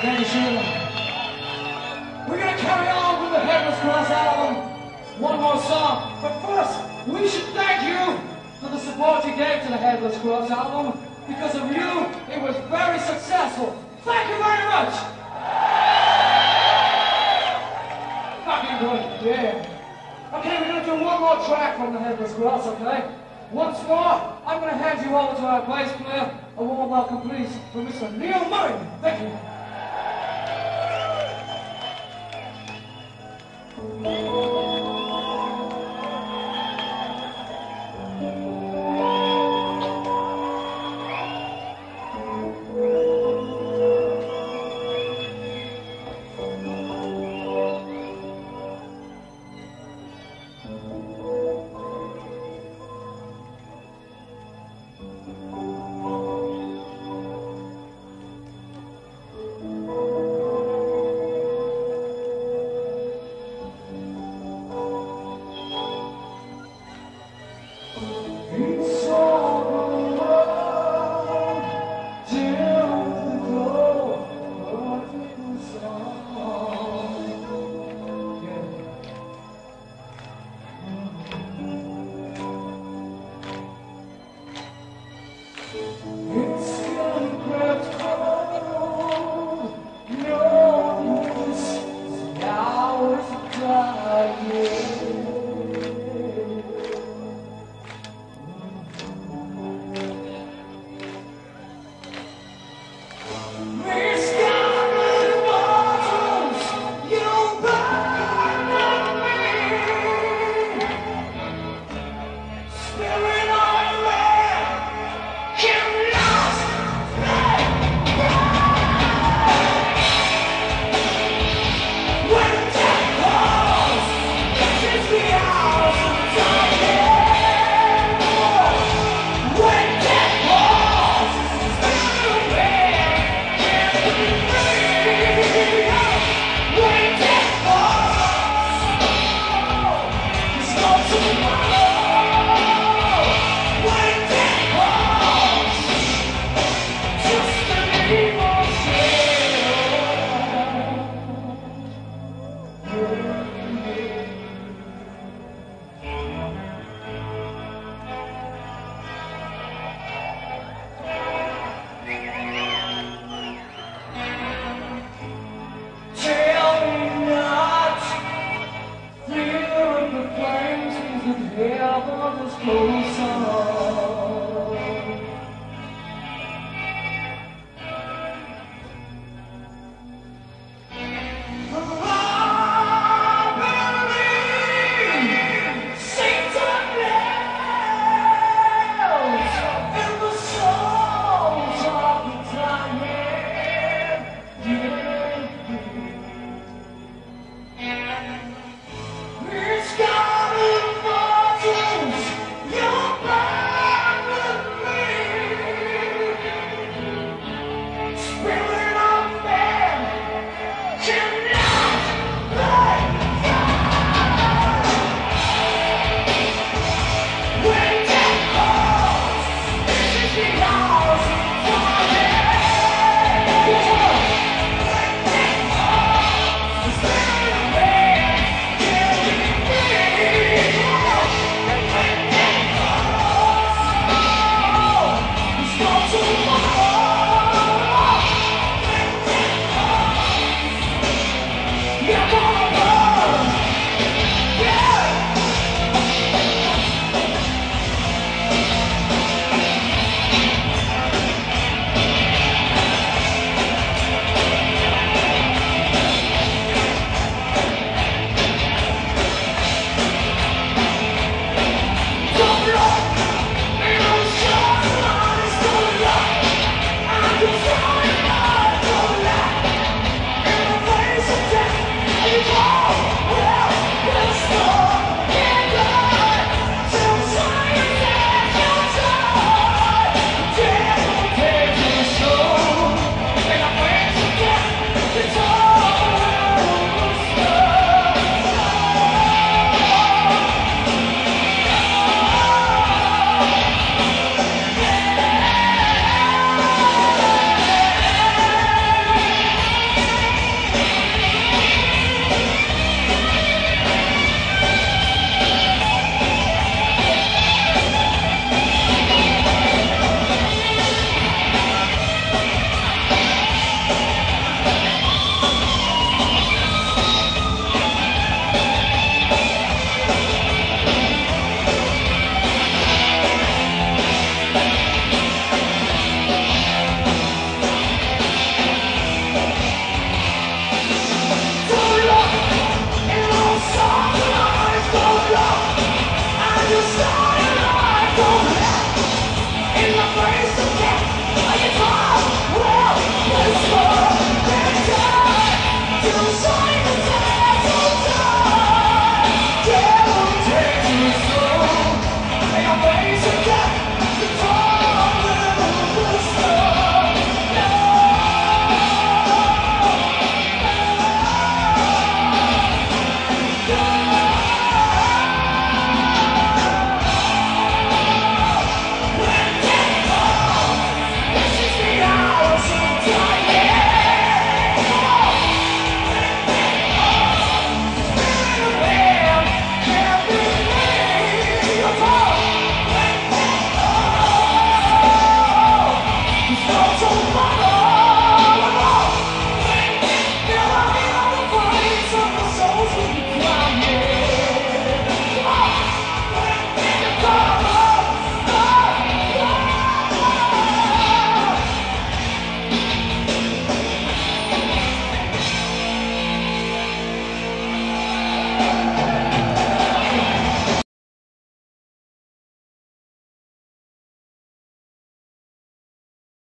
Thank you, Sheila. We're gonna carry on with the Headless Cross album. One more song. But first, we should thank you for the support you gave to the Headless Cross album. Because of you, it was very successful. Thank you very much. Fucking good. Yeah. Okay, we're gonna do one more track from the Headless Cross, okay? Once more, I'm gonna hand you over to our bass player. A warm welcome, please, for Mr. Neil Murray. Thank you. It's